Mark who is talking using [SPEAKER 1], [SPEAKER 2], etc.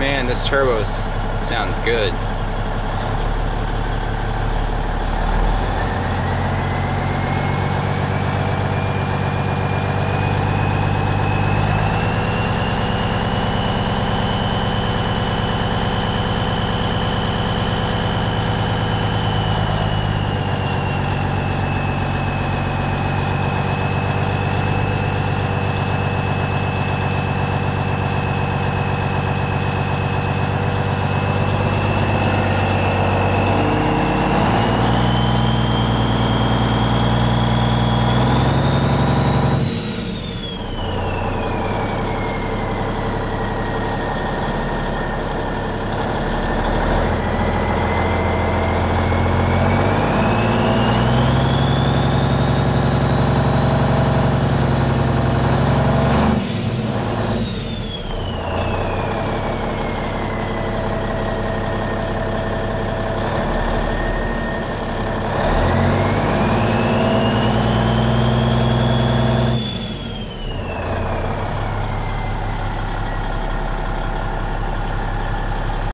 [SPEAKER 1] Man, this turbo sounds good.